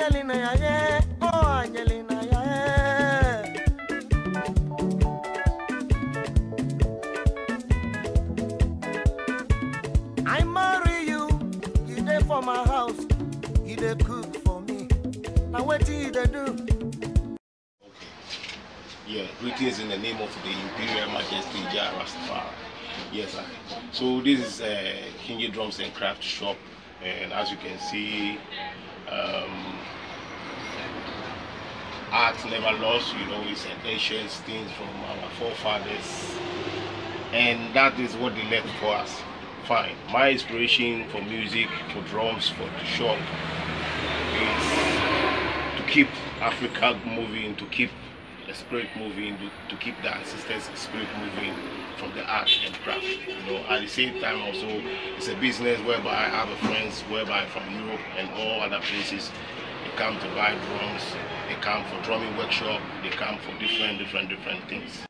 Angelina, yeah, yeah. Oh, Angelina, yeah, yeah. I marry you, you there for my house, you there cook for me. Now what do you do? Yeah, greetings in the name of the Imperial Majesty Jah Rastafari. Yes, sir. So this is uh, Kingi Drums and Craft Shop, and as you can see, never lost. You know, it's an ancient things from our forefathers, and that is what they left for us. Fine. My inspiration for music, for drums, for the shop is to keep Africa moving, to keep the spirit moving, to, keep the ancestors' spirit moving from the art and craft. You know, at the same time also, it's a business whereby I have friends whereby from Europe and all other places, come to buy drums, they come for drumming workshop, they come for different, different, different things.